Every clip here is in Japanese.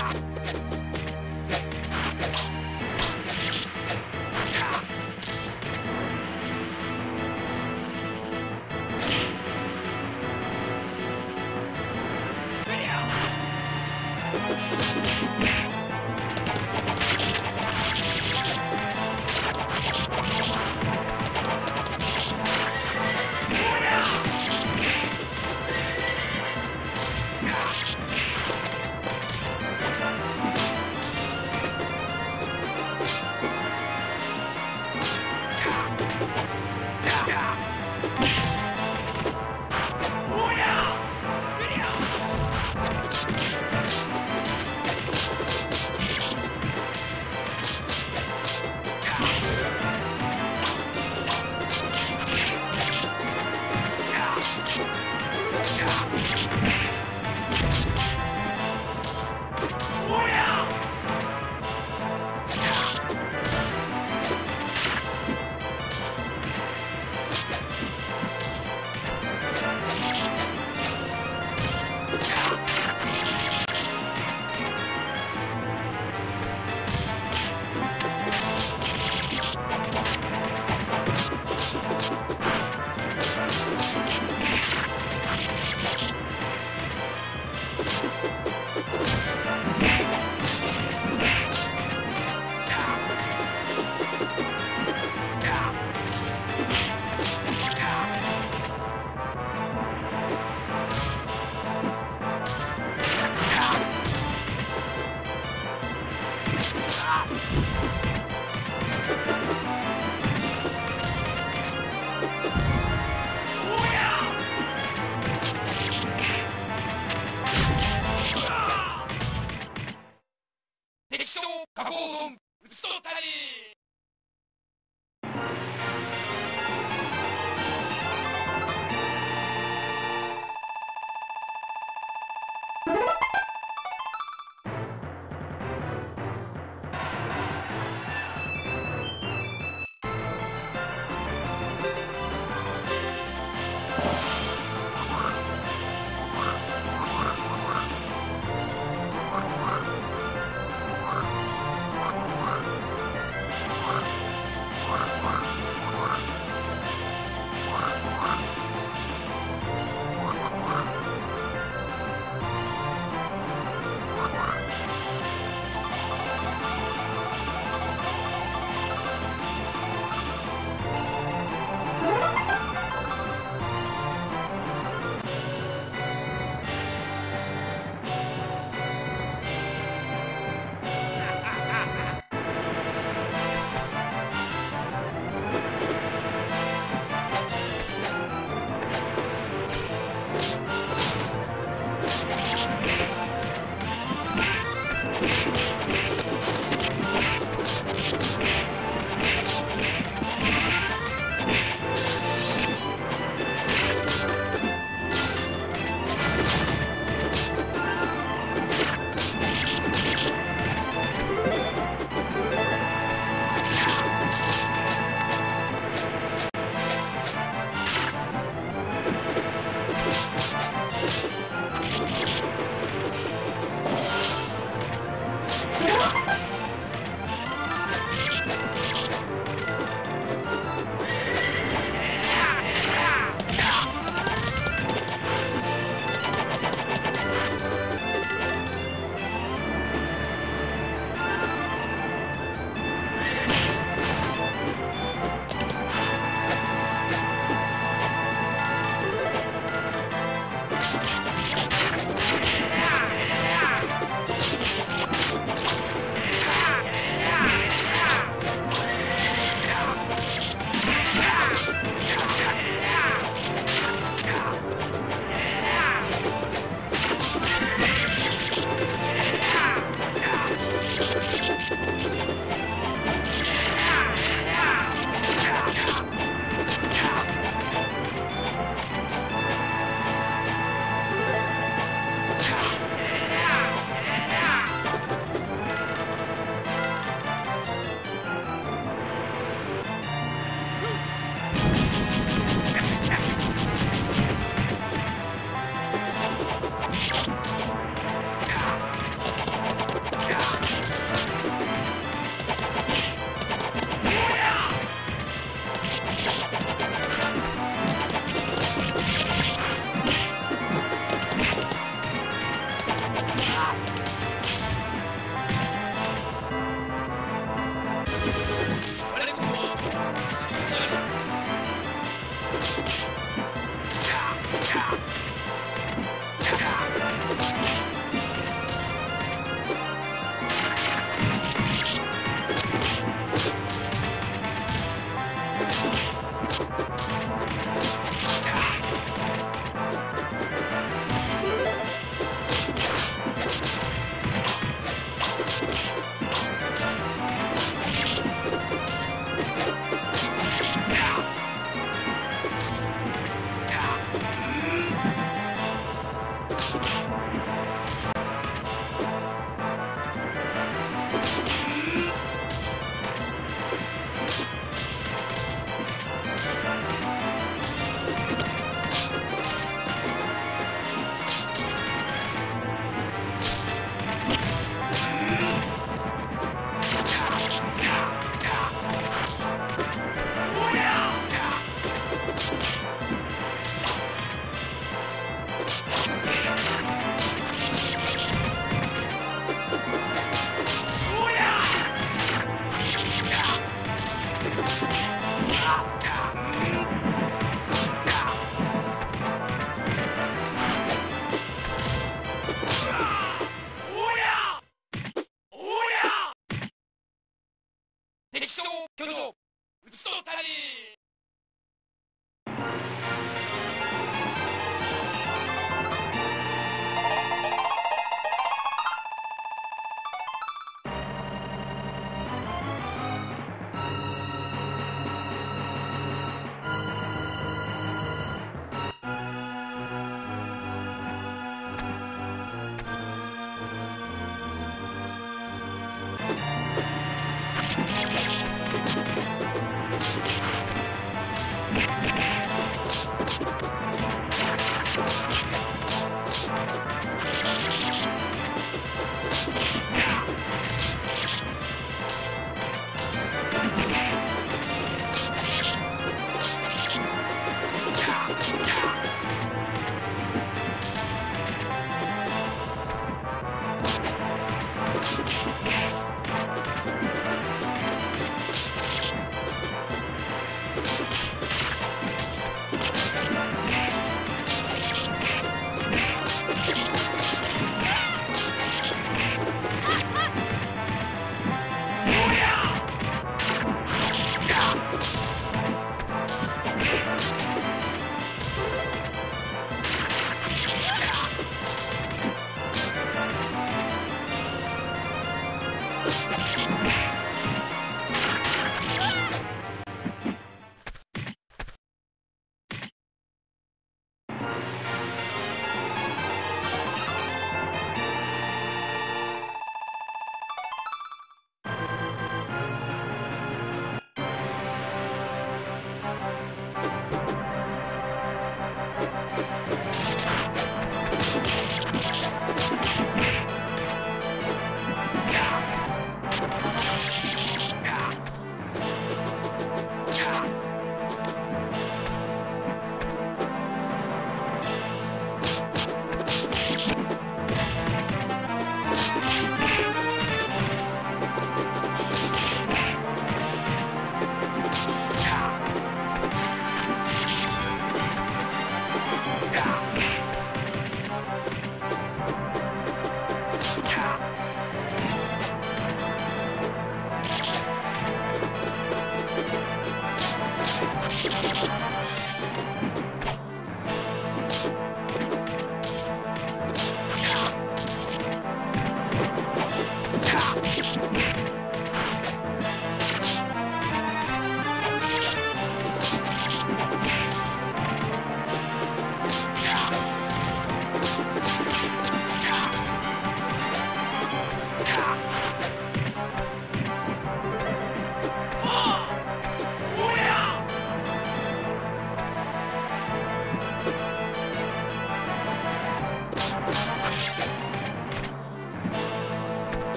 え?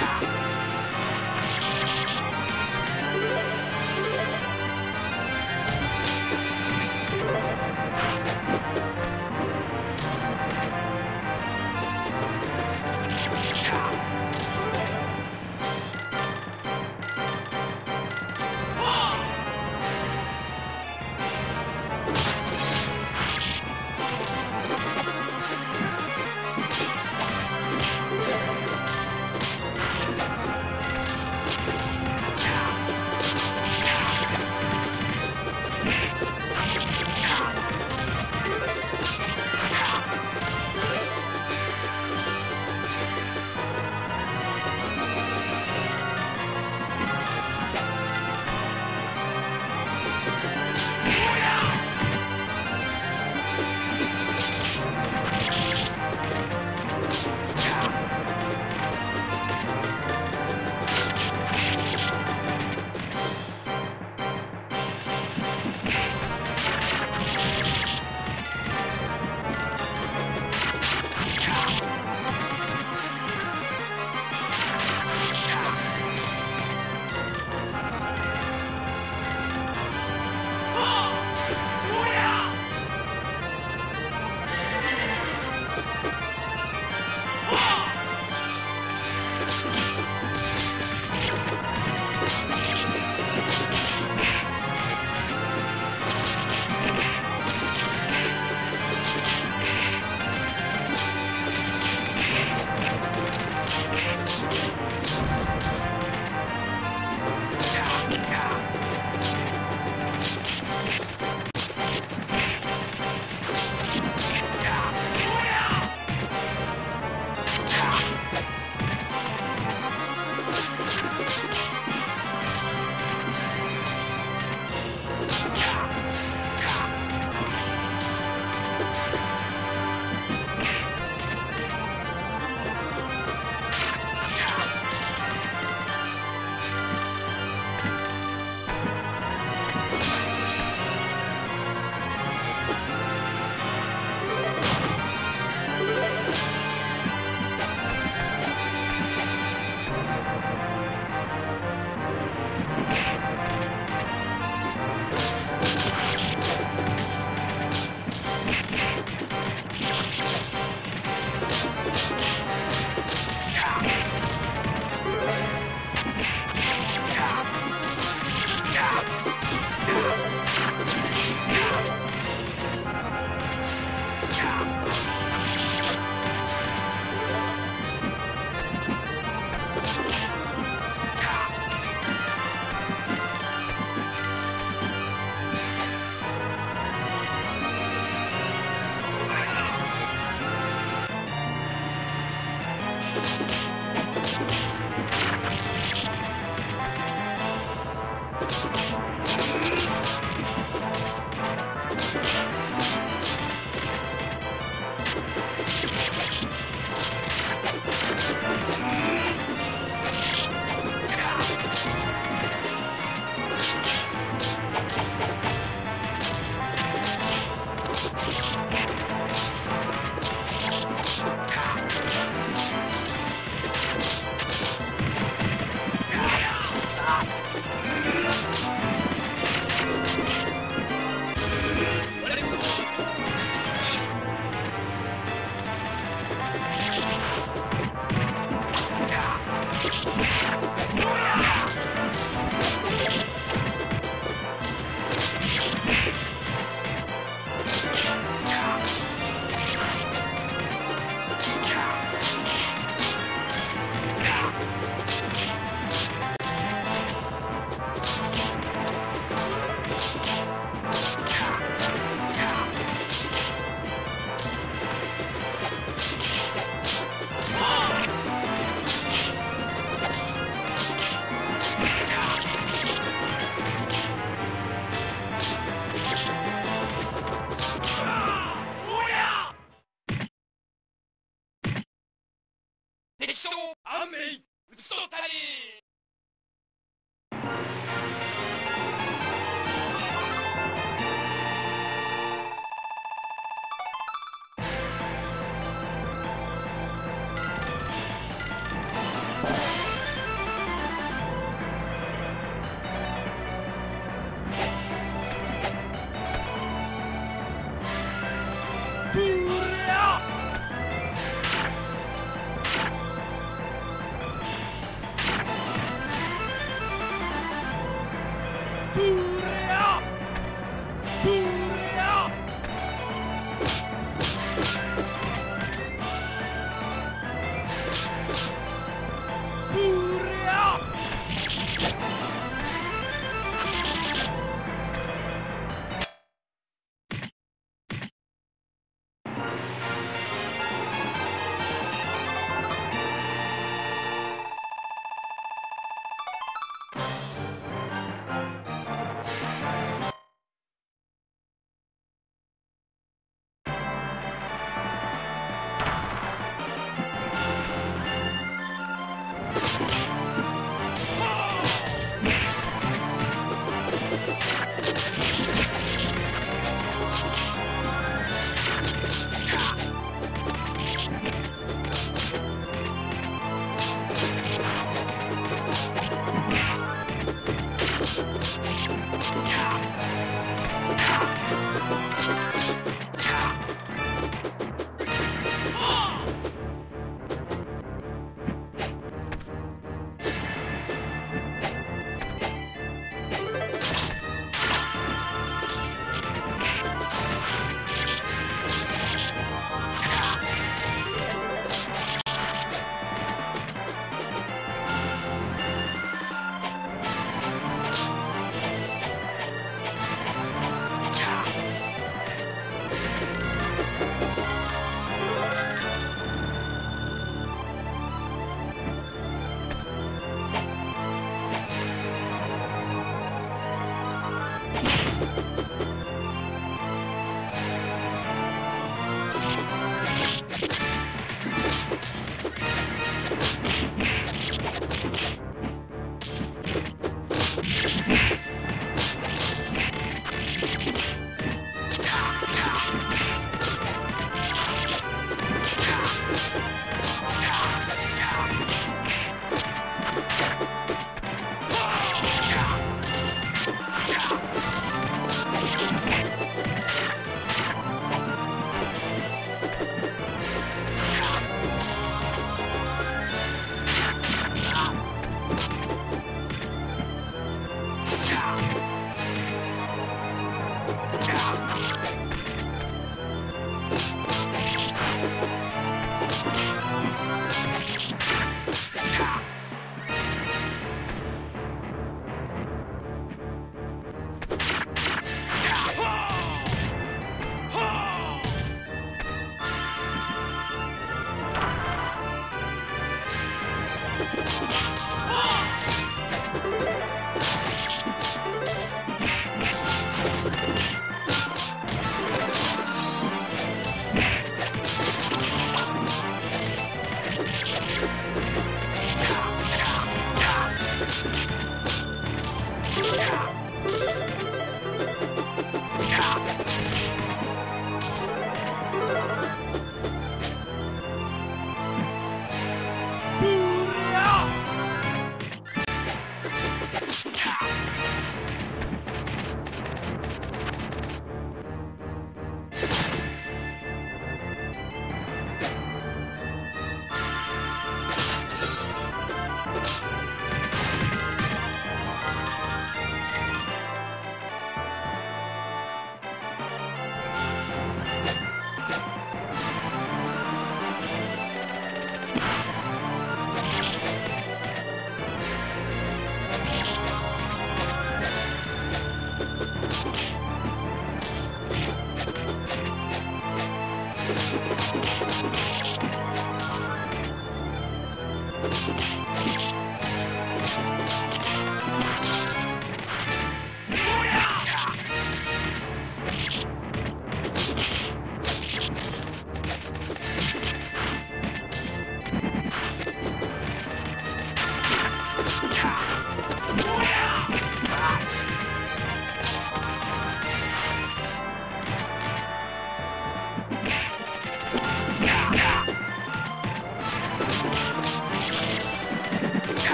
Yeah.